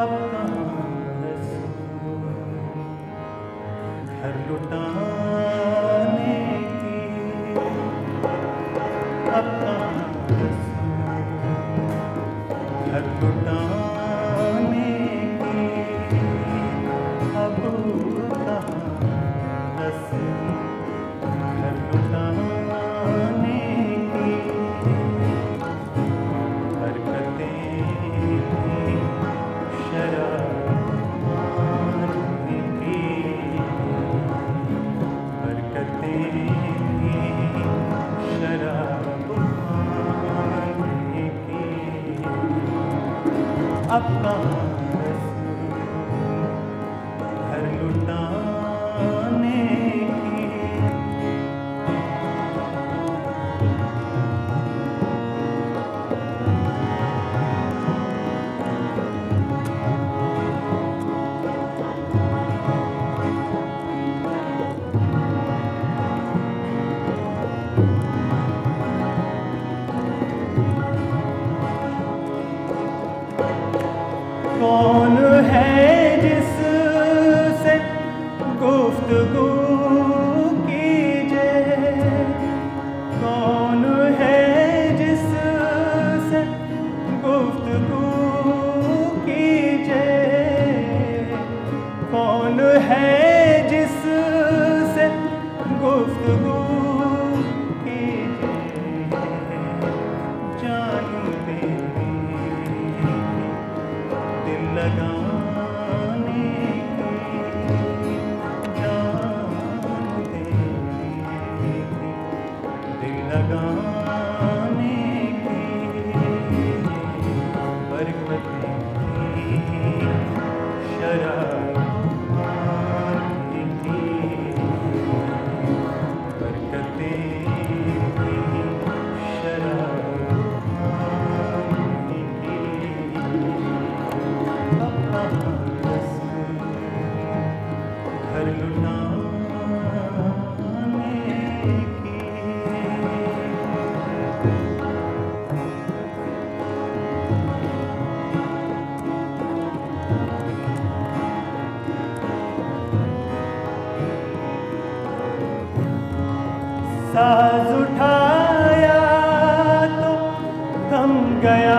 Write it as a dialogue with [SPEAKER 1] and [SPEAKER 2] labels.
[SPEAKER 1] up घर लुटाने की अब घर लुटाने Bye. कौन है जिससे गुफ्तगू Nagana. साज उठाया तो कम गया